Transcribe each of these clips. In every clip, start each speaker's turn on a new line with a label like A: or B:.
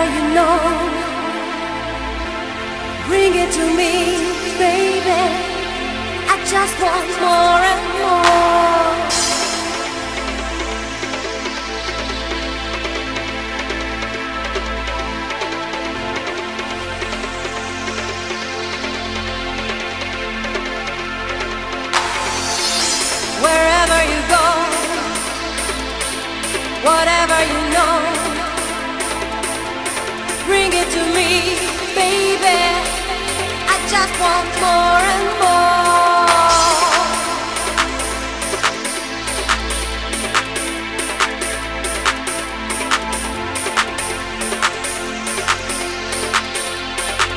A: whatever you know. Bring it to me, baby. I just want more and more. Wherever you go, whatever you know, bring it to me, baby. I just want more and more.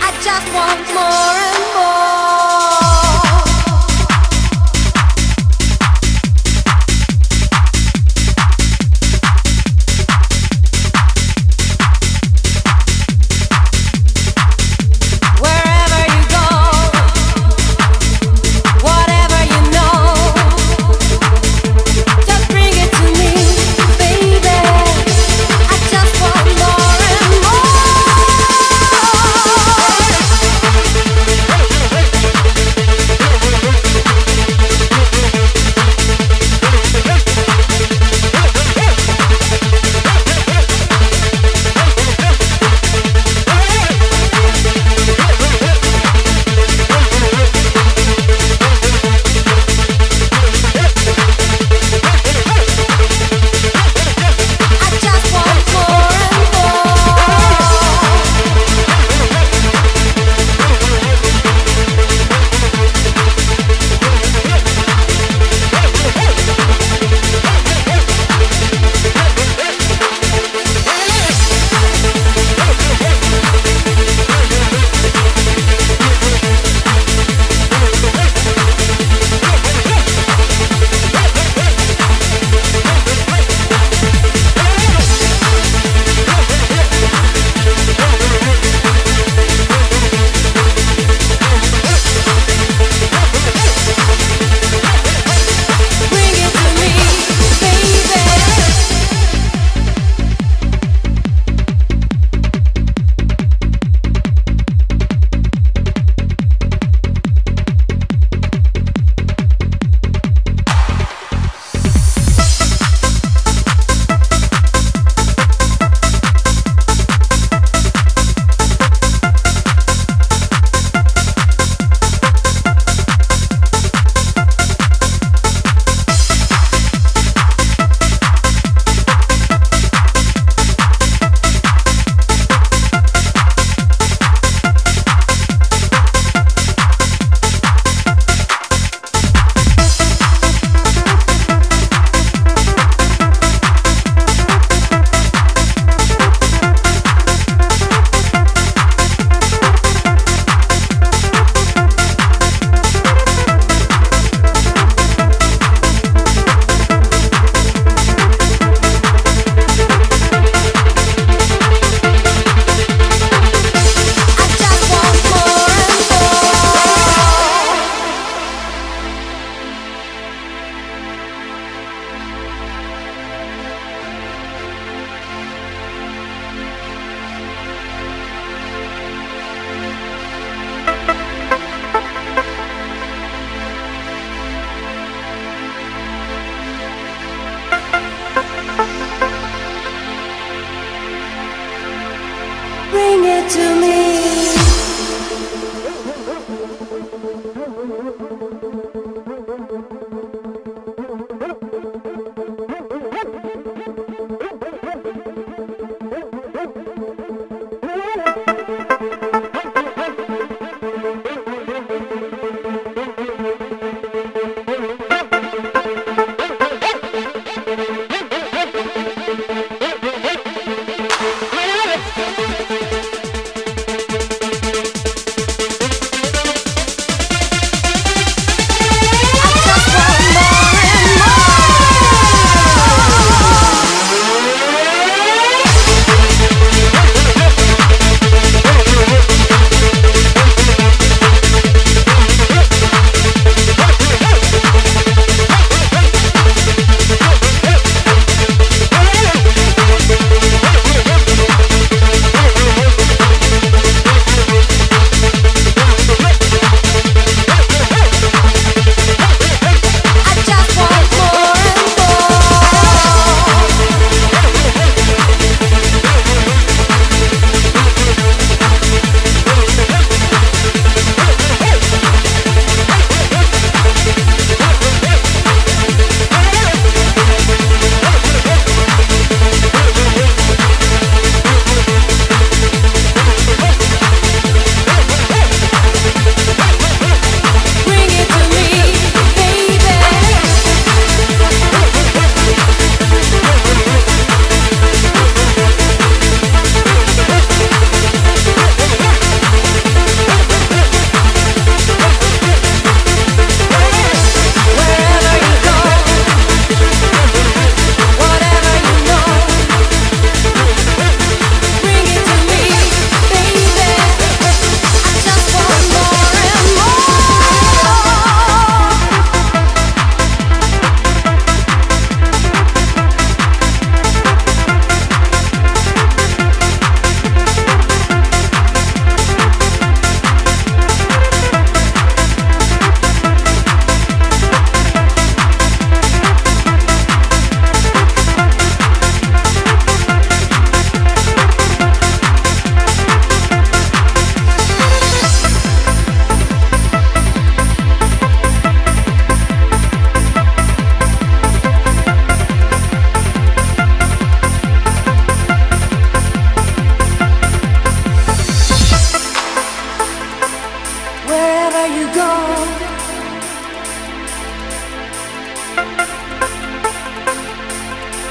A: I just want more.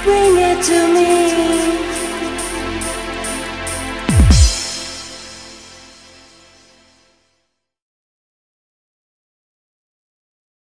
A: Bring it to me.